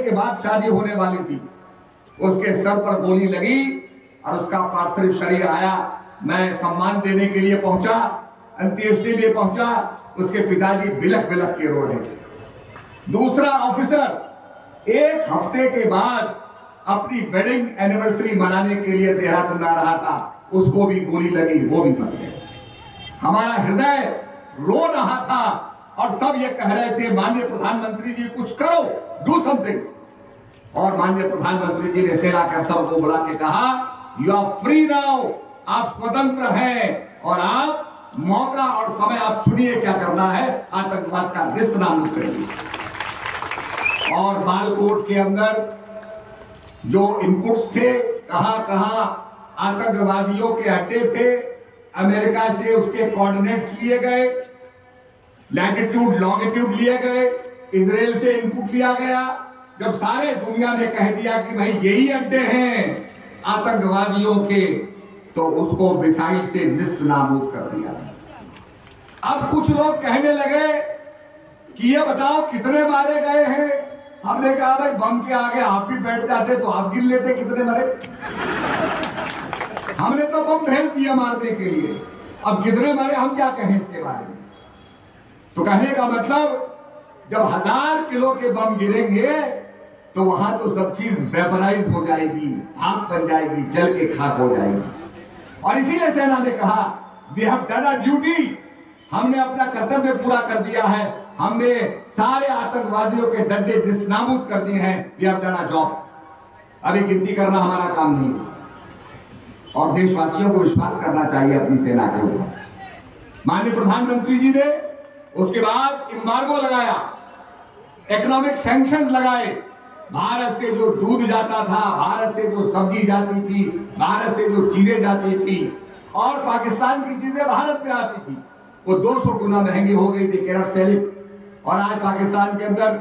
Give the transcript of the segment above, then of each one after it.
के बाद शादी होने वाली थी। उसके सर पर गोली लगी और उसका पार्थिव शरीर आया। मैं सम्मान देने के लिए पहुँचा, अंत्येष्टि लिए पहुँचा, उसके पिताजी बिलख बिलख के रो रहे थे। दूसरा ऑफिसर एक हफ़्ते के बाद अपनी वेडिंग एनिवर्सरी मनाने के लिए देहरादून आ रहा था। उसको भी गोली लगी, वो भी मर गया। हमारा हृदय रो रहा था। और सब ये कह रहे थे, माननीय प्रधानमंत्री जी, कुछ करो डू समथिंग और माननीय प्रधानमंत्री जी ने सेना के अफसर को बुला के कहा यू आर फ्री नाउ आप स्वतंत्र हैं और आप मौका और समय आप चुनिए क्या करना है. आतंकवाद का निस्त नाम और बालकोट के अंदर जो इनपुट्स थे, कहा कहाँ आतंकवादियों के अड्डे थे, अमेरिका से उसके कोऑर्डिनेट्स लिए गए लैटिट्यूड लॉन्गिट्यूड लिए गए इसराइल से इनपुट लिया गया। जब सारे दुनिया ने कह दिया कि भाई यही अड्डे हैं आतंकवादियों के तो उसको मिसाइल से निस्त नाबूद कर दिया अब कुछ लोग कहने लगे कि ये बताओ कितने मारे गए हैं? हमने कहा, भाई, बम के आगे आप भी बैठ जाते तो आप गिन लेते कितने मरे? हमने तो बम भेज दिया मारने के लिए। अब कितने मरे, हम क्या कहें इसके बारे में? तो कहने का मतलब जब हज़ार किलो के बम गिरेंगे तो वहाँ तो सब चीज़ वेपराइज हो जाएगी आग बन जाएगी, जल के खाक हो जाएगी। और इसीलिए सेना ने कहा वी हैव डन ड्यूटी हमने अपना कर्तव्य पूरा कर दिया है। हमने सारे आतंकवादियों के डंडे नाबूद कर दिए हैं। वी हैव डन जॉब अभी गिनती करना हमारा काम नहीं है। और देशवासियों को विश्वास करना चाहिए अपनी सेना के ऊपर। माननीय प्रधानमंत्री जी ने उसके बाद इम्बार्गो लगाया इकोनॉमिक सैंक्शन लगाए। भारत से जो दूध जाता था, भारत से जो सब्ज़ी जाती थी, भारत से जो चीज़ें जाती थी, और पाकिस्तान की चीज़ें भारत में आती थी, वो 200 गुना महँगी हो गई थी केरट सैलिक और आज पाकिस्तान के अंदर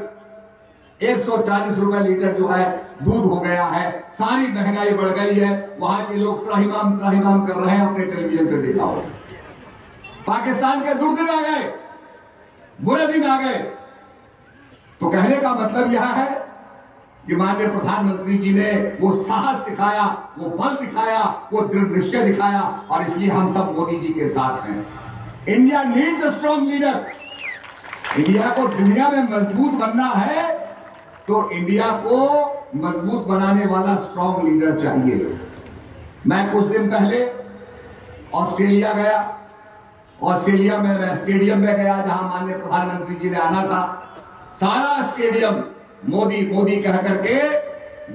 140 रुपए लीटर जो है, दूध हो गया है। सारी महँगाई बढ़ गई है। वहाँ के लोग त्राहिमाम त्राहिमाम कर रहे हैं, अपने टेलीविज़न पे देखा हो। पाकिस्तान के दुर्दिन आ गए। बुरे दिन आ गए। तो कहने का मतलब यह है कि माननीय प्रधानमंत्री जी ने वो साहस दिखाया, वो बल दिखाया, वो दृढ़ निश्चय दिखाया और इसलिए हम सब मोदी जी के साथ हैं। India needs a strong leader. India को दुनिया में मज़बूत बनना है तो इंडिया को मज़बूत बनाने वाला स्ट्रॉन्ग लीडर चाहिए। मैं कुछ दिन पहले ऑस्ट्रेलिया गया। ऑस्ट्रेलिया में मैं स्टेडियम में गया जहाँ माननीय प्रधानमंत्री जी ने आना था। सारा स्टेडियम मोदी मोदी कह करके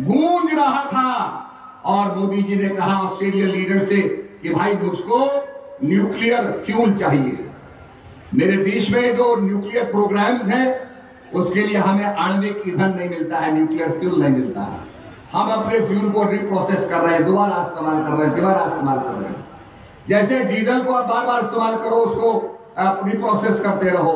गूंज रहा था। और मोदी जी ने कहा ऑस्ट्रेलियन लीडर से कि भाई, मुझको न्यूक्लियर फ्यूल चाहिए। मेरे देश में जो न्यूक्लियर प्रोग्राम्स हैं, उसके लिए हमें आणविक ईंधन नहीं मिलता है, न्यूक्लियर फ्यूल नहीं मिलता है। हम अपने फ्यूल को रिप्रोसेस कर रहे हैं, दोबारा इस्तेमाल कर रहे हैं, दोबारा इस्तेमाल कर रहे हैं। जैसे डीजल को आप बार बार इस्तेमाल करो, उसको रिप्रोसेस करते रहो।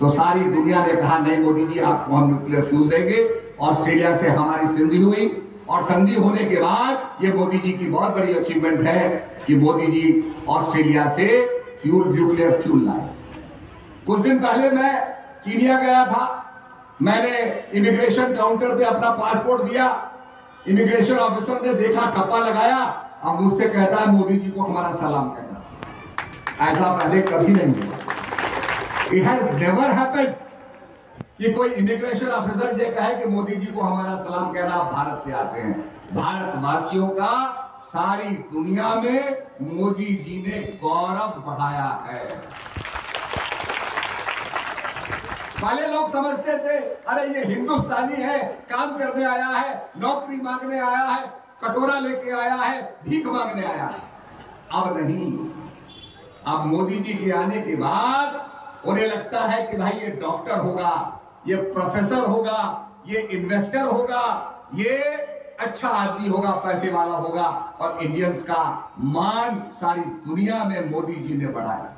तो सारी दुनिया ने कहा, नहीं मोदी जी, आपको हम न्यूक्लियर फ्यूल देंगे। ऑस्ट्रेलिया से हमारी संधि हुई और संधि होने के बाद ये मोदी जी की बहुत बड़ी अचीवमेंट है कि मोदी जी ऑस्ट्रेलिया से फ्यूल न्यूक्लियर फ्यूल लाए। कुछ दिन पहले मैं कीनिया गया था। मैंने इमिग्रेशन काउंटर पे अपना पासपोर्ट दिया। इमिग्रेशन ऑफिसर ने देखा, ठप्पा लगाया। अब मुझसे कहता है, मोदी जी को हमारा सलाम कहना। ऐसा पहले कभी नहीं हुआ। इट हैज़ नेवर हैपेंड कि कोई इमिग्रेशन ऑफिसर ये कहे कि मोदी जी को हमारा सलाम कहना भारत से आते हैं। भारतवासियों का सारी दुनिया में मोदी जी ने गौरव बढ़ाया है। पहले लोग समझते थे, अरे ये हिंदुस्तानी है, काम करने आया है, नौकरी मांगने आया है कटोरा लेके आया है, भीख मांगने आया है। अब नहीं। अब मोदी जी के आने के बाद उन्हें लगता है कि भाई ये डॉक्टर होगा, ये प्रोफेसर होगा, ये इन्वेस्टर होगा, ये अच्छा आदमी होगा, पैसे वाला होगा। और इंडियंस का मान सारी दुनिया में मोदी जी ने बढ़ाया।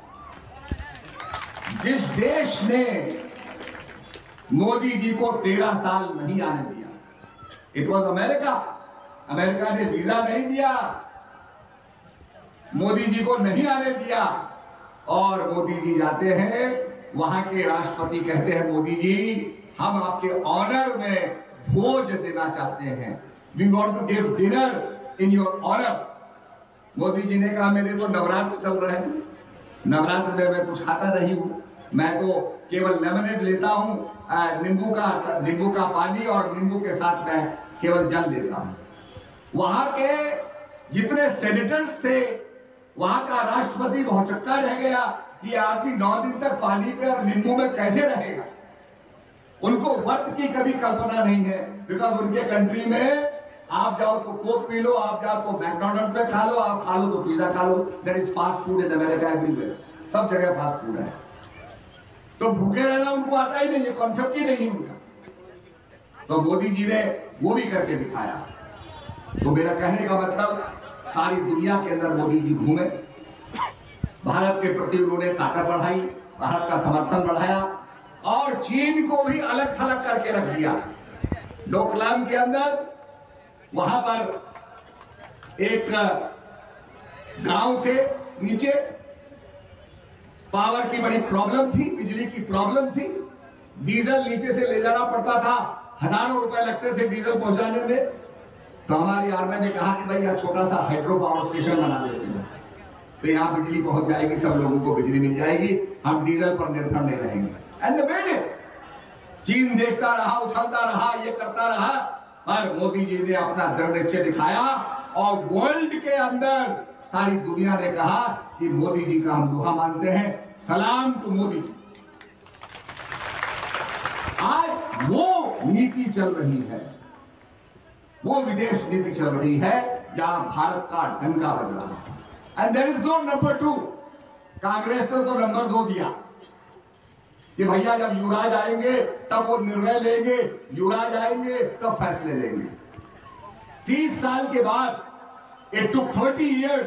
जिस देश ने मोदी जी को तेरह साल नहीं आने दिया इट वॉज़ अमेरिका अमेरिका ने वीज़ा नहीं दिया। मोदी जी को नहीं आने दिया। और मोदी जी जाते हैं, वहाँ के राष्ट्रपति कहते हैं, मोदी जी, हम आपके ऑनर में भोज देना चाहते हैं। We want to give dinner in your honour Modi ji ने कहा, मेरे तो नवरात्र चल रहे हैं। नवरात्र में मैं कुछ खाता नहीं हूँ। मैं तो केवल लेमनेड लेता हूँ नींबू का नींबू का पानी और नींबू के साथ मैं केवल जल लेता हूँ। वहाँ के जितने सेनेटर्स थे, वहाँ का राष्ट्रपति भौचक्का रह गया कि आदमी नौ दिन तक पानी पे और नींबू में कैसे रहेगा। उनको वर्त की कभी कल्पना नहीं है बिकॉज़ उनके कंट्री में आप जाओ तो कोक पी लो, आप जाओ तो मैकडोनल्ड में खा लो, आप खा लो तो पिज्जा खा लो। That is fast food in America everywhere सब जगह फास्ट फ़ूड है। तो भूखे रहना उनको आता ही नहीं, ये कॉन्सेप्ट ही नहीं उनका। तो मोदी जी ने वो भी करके दिखाया। तो मेरा कहने का मतलब सारी दुनिया के अंदर मोदी जी घूमे। भारत के प्रति उन्होंने ताकत बढ़ाई, भारत का समर्थन बढ़ाया, और चीन को भी अलग थलग करके रख दिया। डोकलाम के अंदर, वहाँ पर एक गाँव थे नीचे। पावर की बड़ी प्रॉब्लम थी, बिजली की प्रॉब्लम थी। डीजल नीचे से ले जाना पड़ता था। हज़ारों रुपए लगते थे डीजल पहुँचाने में। तो हमारी आर्मी ने कहा कि भाई, यहाँ छोटा सा हाइड्रो पावर स्टेशन बना देते हैं। तो यहाँ बिजली पहुँच जाएगी, सब लोगों को बिजली मिल जाएगी, हम डीजल पर निर्भर नहीं रहेंगे। एंड चीन देखता रहा, उछलता रहा, ये करता रहा, पर मोदी जी ने अपना दृढ़ निश्चय दिखाया और वर्ल्ड के अंदर सारी दुनिया ने कहा कि मोदी जी का हम दुआ मानते हैं, सलाम टू मोदी आज वो नीति चल रही है। वो विदेश नीति चल रही है, जहाँ भारत का डंका बज रहा है। And there is no number two Congress ने तो नंबर दो दिया। कि भैया, जब युवराज आएँगे, तब वो निर्णय लेंगे, युवराज आएँगे, तब फैसले लेंगे। तीस साल के बाद इट टुक थर्टी इयर्स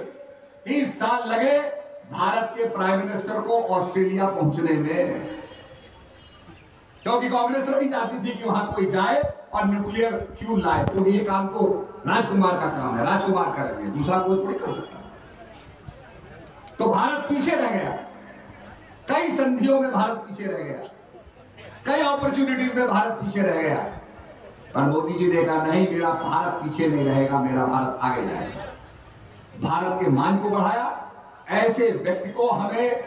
तीस साल लगे भारत के प्राइम मिनिस्टर को ऑस्ट्रेलिया पहुँचने में। क्योंकि कांग्रेस नहीं चाहती थी कि वहाँ कोई जाए और न्यूक्लियर फ्यूल लाए तो ये काम तो राजकुमार का काम है, राजकुमार करेंगे, दूसरा कोई थोड़ी कर सकता। तो भारत पीछे रह गया। कई संधियों में भारत पीछे रह गया। कई अपॉर्चुनिटीज़ में भारत पीछे रह गया। पर मोदी जी ने कहा, नहीं, मेरा भारत पीछे नहीं रहेगा, मेरा भारत आगे जाएगा। भारत के मान को बढ़ाया। ऐसे व्यक्ति को हमें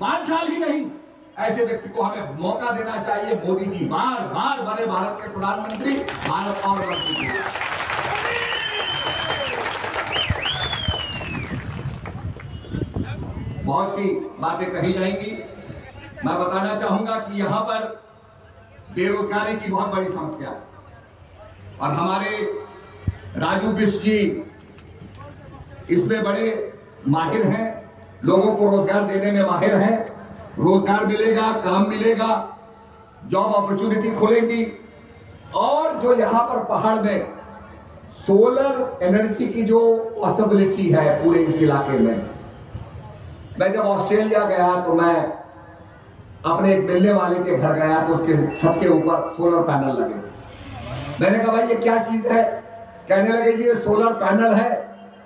पाँच साल ही नहीं ऐसे व्यक्ति को हमें मौका देना चाहिए, मोदी जी। बार बार बने भारत के प्रधानमंत्री, भारत और। बहुत सी बातें कही जाएँगी। मैं बताना चाहूँगा कि यहाँ पर बेरोजगारी की बहुत बड़ी समस्या है। और हमारे राजू बिस्ट जी इसमें बड़े माहिर हैं, लोगों को रोज़गार देने में माहिर हैं। रोज़गार मिलेगा, काम मिलेगा जॉब अपॉर्चुनिटी खुलेगी। और जो यहाँ पर पहाड़ में सोलर एनर्जी की जो पॉसिबिलिटी है पूरे इस इलाके में, मैं जब ऑस्ट्रेलिया गया तो मैं अपने एक मिलने वाले के घर गया तो उसके छत के ऊपर सोलर पैनल लगे। मैंने कहा, भाई, ये क्या चीज़ है? कहने लगे कि ये सोलर पैनल है।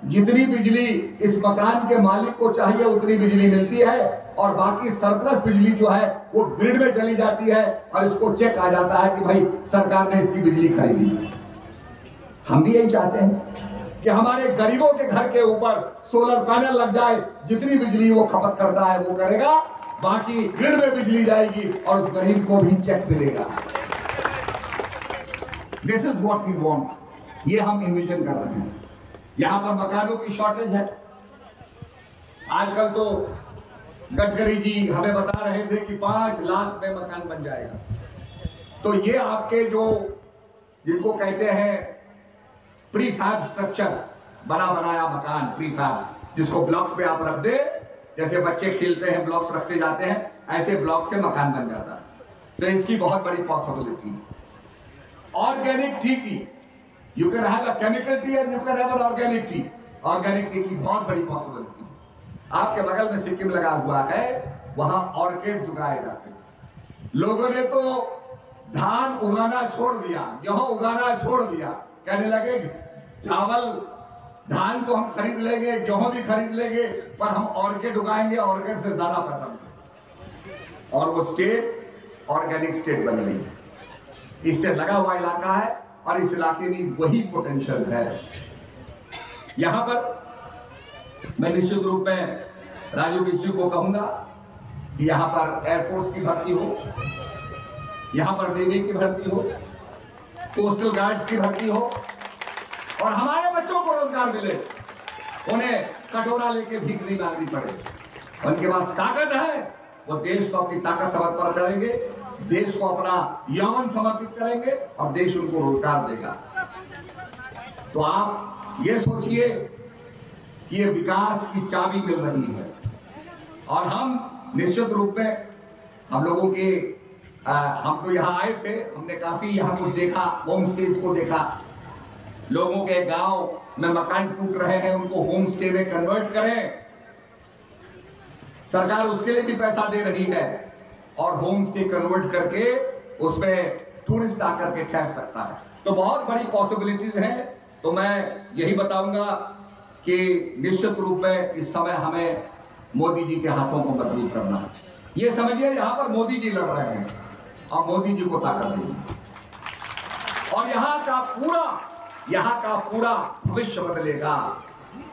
जितनी बिजली इस मकान के मालिक को चाहिए, उतनी बिजली मिलती है। और बाकी सरप्लस बिजली जो है, वो ग्रिड में चली जाती है और इसको चेक आ जाता है कि भाई सरकार ने इसकी बिजली खरीदी हम भी यही चाहते हैं कि हमारे गरीबों के घर के ऊपर सोलर पैनल लग जाए, जितनी बिजली वो खपत करता है, वो करेगा। बाकी ग्रिड में बिजली जाएगी और उस गरीब को भी चेक मिलेगा। This is what we want ये हम इन्विजन कर रहे हैं। यहाँ पर मकानों की शॉर्टेज है। आजकल तो गडकरी जी हमें बता रहे थे कि पाँच लाख में मकान बन जाएगा। तो ये आपके जो, जिनको कहते हैं प्री फैब स्ट्रक्चर, बना बनाया मकान प्री फैब जिसको ब्लॉक्स पे आप रख दे, जैसे बच्चे खेलते हैं, ब्लॉक्स रखते जाते हैं, ऐसे ब्लॉक से मकान बन जाता है। तो इसकी बहुत बड़ी पॉसिबिलिटी है। ऑर्गेनिक टी की you can have a chemical tea and you can have organic tea organic tea की बहुत बड़ी पॉसिबिलिटी आपके बगल में सिक्किम लगा हुआ है, वहाँ ऑर्किड उगाए जाते हैं। लोगों ने तो धान उगाना छोड़ दिया, गेहूँ उगाना छोड़ दिया। कहने लगे, चावल धान तो हम खरीद लेंगे, गेहूँ भी खरीद लेंगे, पर हम ऑर्किड उगाएँगे, ऑर्किड से ज़्यादा पसंद और वो स्टेट ऑर्गेनिक स्टेट बन गई। इससे लगा हुआ इलाका है, और इस इलाके में वही पोटेंशियल है। यहाँ पर मैं निश्चित रूप में राजू मिश्री को कहूँगा कि यहाँ पर एयरफोर्स की भर्ती हो, यहाँ पर नेवी की भर्ती हो कोस्टल गार्ड्स की भर्ती हो, और हमारे बच्चों को रोज़गार मिले, उन्हें कटोरा लेके भीख नहीं मांगनी पड़े। उनके पास ताकत है, वो देश को अपनी ताकत समर्पण करेंगे, देश को अपना यौवन समर्पित करेंगे, और देश उनको रोज़गार देगा। तो आप ये सोचिए कि ये विकास की चाबी मिल रही है। और हम निश्चित रूप में हम लोगों के आ, हम तो यहाँ आए थे हमने काफ़ी यहाँ कुछ देखा होम स्टेज को देखा। लोगों के गाँव में मकान टूट रहे हैं उनको होम स्टे में कन्वर्ट करें। सरकार उसके लिए भी पैसा दे रही है और होम स्टे कन्वर्ट करके उसमें टूरिस्ट आकर के ठहर सकता है। तो बहुत बड़ी पॉसिबिलिटीज हैं। तो मैं यही बताऊँगा कि निश्चित रूप में इस समय हमें मोदी जी के हाथों को मज़बूत करना है। ये समझिए, यहाँ पर मोदी जी लड़ रहे हैं और मोदी जी को ताकत देंगे और यहाँ का पूरा, यहाँ का पूरा भविष्य बदलेगा,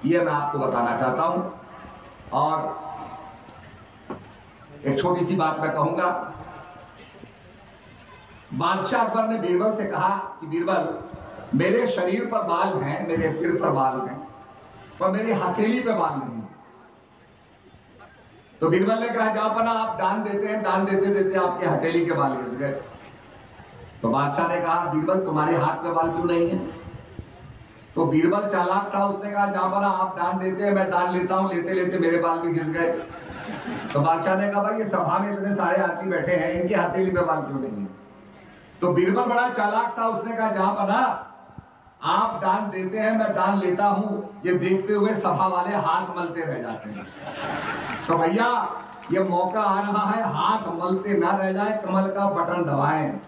ये मैं आपको बताना चाहता हूँ। और एक छोटी सी बात मैं कहूँगा। बादशाह अकबर ने बीरबल से कहा कि, बीरबल, मेरे शरीर पर बाल हैं, मेरे सिर पर बाल हैं। पर मेरी हथेली पे बाल नहीं तो बीरबल ने कहा जहाँ पर आप दान देते हैं, दान देते देते आपके हथेली के बाल घिस गए। तो बादशाह ने कहा, बीरबल, तुम्हारे हाथ में बाल क्यों नहीं है? तो बीरबल चालाक था, उसने कहा जहाँ पर आप दान देते हैं, मैं दान लेता हूँ, लेते लेते मेरे बाल भी घिस गए। तो बादशाह ने कहा, भाई, ये सभा में इतने सारे आदमी बैठे हैं, इनके हथेली पे बाल क्यों नहीं है? तो बीरबल बड़ा चालाक था, उसने कहा जहाँ पर आप दान देते हैं, मैं दान लेता हूँ। ये देखते हुए सभा वाले हाथ मलते रह जाते हैं। तो भैया, ये मौका आ रहा है, हाथ मलते ना रह जाए, कमल का बटन दबाएँ।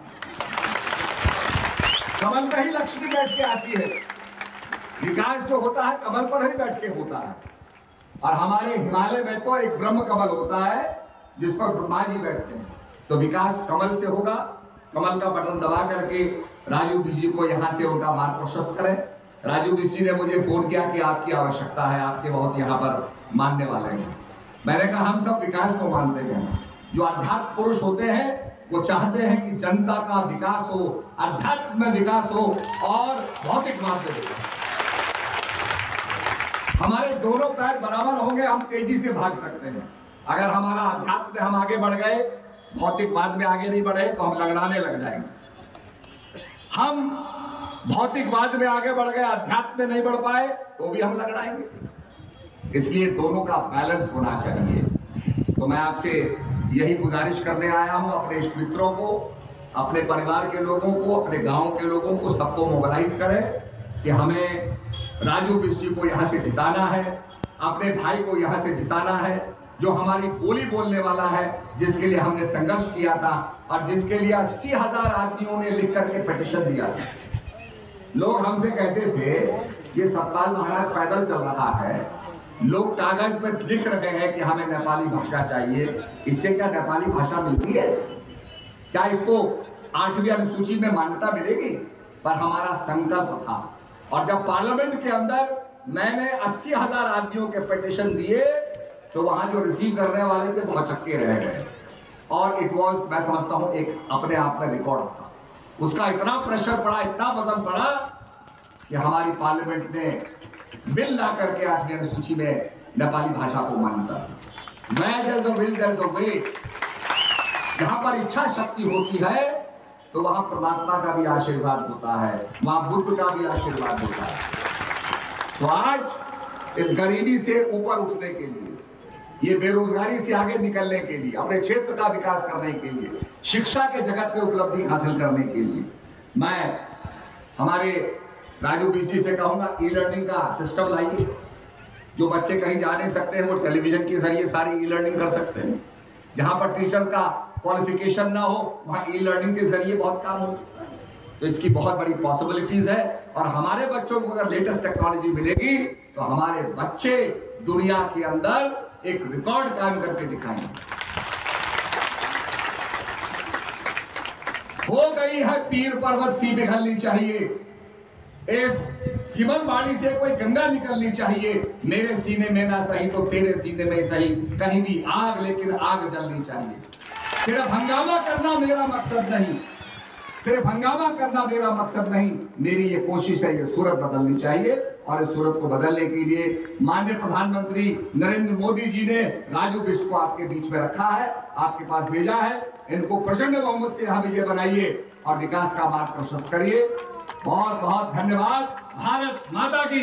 कमल में ही लक्ष्मी बैठ के आती है। विकास जो होता है, कमल पर ही बैठ के होता है। और हमारे हिमालय में तो एक ब्रह्म कमल होता है, जिस पर ब्रह्मा जी बैठते हैं। तो विकास कमल से होगा, कमल का बटन दबा करके राजू जी को यहाँ से उनका मार्ग प्रशस्त करें। राजू जी ने मुझे फ़ोन किया कि आपकी आवश्यकता है, आपके बहुत यहाँ पर मानने वाले हैं। मैंने कहा, हम सब विकास को मानते हैं। जो अध्यात्म पुरुष होते हैं, वो चाहते हैं कि जनता का विकास हो, अध्यात्म में विकास हो और भौतिक माध्यम हमारे दोनों पैर बराबर होंगे, हम तेज़ी से भाग सकते हैं। अगर हमारा अध्यात्म में हम आगे बढ़ गए, भौतिक भौतिकवाद में आगे नहीं बढ़े तो हम लगड़ाने लग जाएँगे। हम भौतिकवाद में आगे बढ़ गए, अध्यात्म में नहीं बढ़ पाए तो भी हम लगड़ाएँगे इसलिए दोनों का बैलेंस होना चाहिए। तो मैं आपसे यही गुजारिश करने आया हूँ, अपने इष्ट मित्रों को, अपने परिवार के लोगों को, अपने गाँव के लोगों को, सबको मोबालाइज करें कि हमें राजू मिश्री को यहाँ से जिताना है, अपने भाई को यहाँ से जिताना है, जो हमारी बोली बोलने वाला है, जिसके लिए हमने संघर्ष किया था और जिसके लिए अस्सी हज़ार आदमियों ने लिख करके पिटिशन दिया लोग हमसे कहते थे, ये सतपाल महाराज पैदल चल रहा है। लोग कागज़ पर लिख रहे हैं कि हमें नेपाली भाषा चाहिए। इससे क्या नेपाली भाषा मिलती है? क्या इसको आठवीं अनुसूची में मान्यता मिलेगी? पर हमारा संकल्प था। और जब पार्लियामेंट के अंदर मैंने अस्सी हज़ार आदमियों के पिटिशन दिए तो वहाँ जो रिसीव करने वाले थे बहुत चक्के रह गए। और इट वॉज़ मैं समझता हूँ, एक अपने आप में रिकॉर्ड था। उसका इतना प्रेशर पड़ा, इतना वज़न पड़ा कि हमारी पार्लियामेंट ने बिल ला करके आठवीं अनुसूची में नेपाली भाषा को मान्यता मैं विल वे जहाँ पर इच्छा शक्ति होती है तो वहाँ परमात्मा का भी आशीर्वाद होता है, वहाँ बुद्ध का भी आशीर्वाद होता है। तो आज इस गरीबी से ऊपर उठने के लिए ये बेरोजगारी से आगे निकलने के लिए, अपने क्षेत्र का विकास करने के लिए, शिक्षा के जगत में उपलब्धि हासिल करने के लिए, मैं हमारे राजू जी से कहूँगा ई लर्निंग का सिस्टम लाइए। जो बच्चे कहीं जा नहीं सकते हैं, वो टेलीविज़न के ज़रिए सारी ई लर्निंग कर सकते हैं। जहाँ पर टीचर का क्वालिफिकेशन ना हो, वहाँ ई लर्निंग के ज़रिए बहुत काम है। तो इसकी बहुत बड़ी पॉसिबिलिटीज है। और हमारे बच्चों को अगर लेटेस्ट टेक्नोलॉजी मिलेगी तो हमारे बच्चे दुनिया के अंदर एक रिकॉर्ड कायम करके दिखाएँगे हो गई है पीर पर्वत सी पिघलनी चाहिए। इस सिमल बाड़ी से कोई गंगा निकलनी चाहिए। मेरे सीने में ना सही तो तेरे सीने में सही। कहीं भी आग, लेकिन आग जलनी चाहिए। सिर्फ़ हंगामा करना मेरा मकसद नहीं। सिर्फ़ हंगामा करना मेरा मकसद नहीं। मेरी ये कोशिश है, ये सूरत बदलनी चाहिए। और इस सूरत को बदलने के लिए माननीय प्रधानमंत्री नरेंद्र मोदी जी ने राजू बिस्ट को आपके बीच में रखा है, आपके पास भेजा है। इनको प्रचंड बहुमत से यहाँ विजय बनाइए और विकास का मार्ग प्रशस्त करिए। बहुत बहुत धन्यवाद। भारत माता की